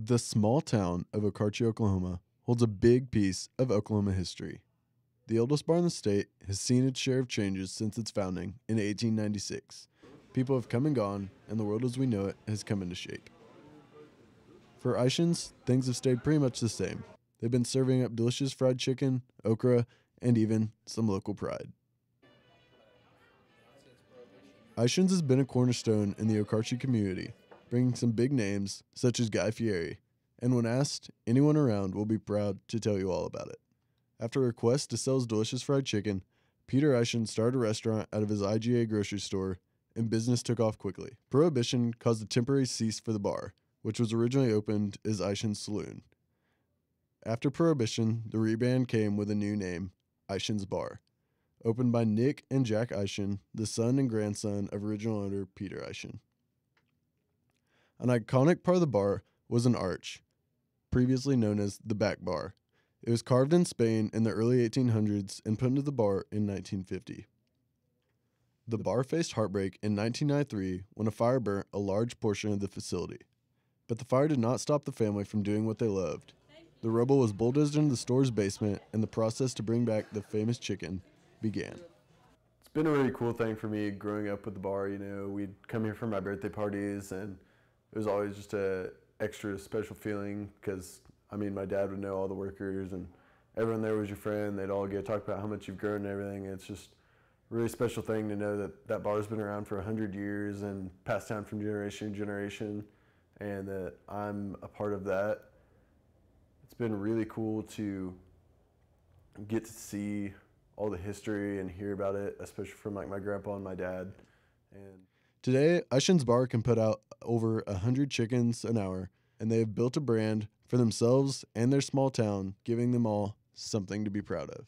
The small town of Okarche, Oklahoma holds a big piece of Oklahoma history. The oldest bar in the state has seen its share of changes since its founding in 1896. People have come and gone, and the world as we know it has come into shape. For Eischen's, things have stayed pretty much the same. They've been serving up delicious fried chicken, okra, and even some local pride. Eischen's has been a cornerstone in the Okarche community, bringing some big names such as Guy Fieri, and when asked, anyone around will be proud to tell you all about it. After a request to sell delicious fried chicken, Peter Eischens started a restaurant out of his IGA grocery store, and business took off quickly. Prohibition caused a temporary cease for the bar, which was originally opened as Eischen's Saloon. After Prohibition, the rebrand came with a new name, Eischen's Bar, opened by Nick and Jack Eischen, the son and grandson of original owner Peter Eischen. An iconic part of the bar was an arch, previously known as the back bar. It was carved in Spain in the early 1800s and put into the bar in 1950. The bar faced heartbreak in 1993 when a fire burnt a large portion of the facility. But the fire did not stop the family from doing what they loved. The rubble was bulldozed into the store's basement, and the process to bring back the famous chicken began. It's been a really cool thing for me growing up with the bar. You know, we'd come here for my birthday parties, and it was always just a extra special feeling because I mean, my dad would know all the workers, and everyone there was your friend. They'd all get talk about how much you've grown and everything. It's just a really special thing to know that that bar's been around for hundred years and passed down from generation to generation, and that I'm a part of that it's been really cool to get to see all the history and hear about it, especially from like my grandpa and my dad. And today, Eischen's Bar can put out over a hundred chickens an hour, and they have built a brand for themselves and their small town, giving them all something to be proud of.